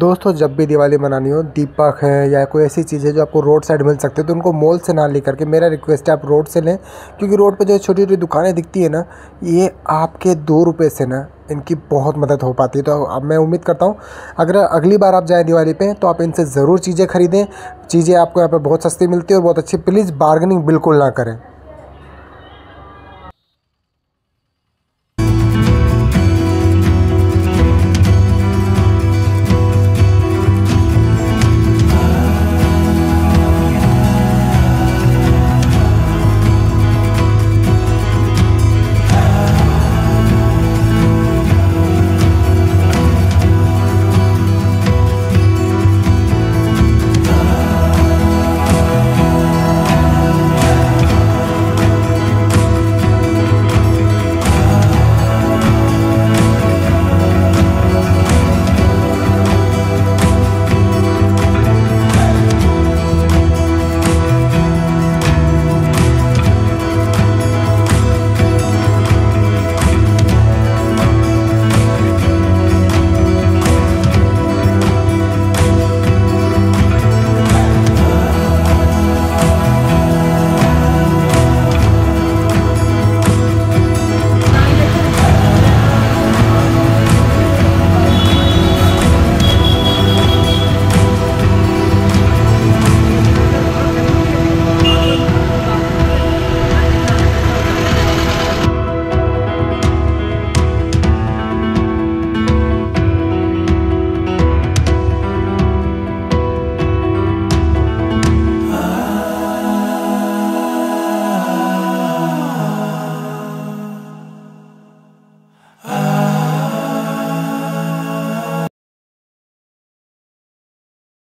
दोस्तों, जब भी दिवाली मनानी हो, दीपक है या कोई ऐसी चीज़ है जो आपको रोड साइड मिल सकती है तो उनको मॉल से ना लेकर के मेरा रिक्वेस्ट है, आप रोड से लें, क्योंकि रोड पर जो छोटी छोटी दुकानें दिखती है ना, ये आपके दो रुपये से ना इनकी बहुत मदद हो पाती है। तो अब मैं उम्मीद करता हूँ, अगर अगली बार आप जाएँ दिवाली पे तो आप इनसे ज़रूर चीज़ें खरीदें, चीज़ें आपको यहाँ पर बहुत सस्ती मिलती है और बहुत अच्छी प्लीज़ बार्गेनिंग बिल्कुल ना करें।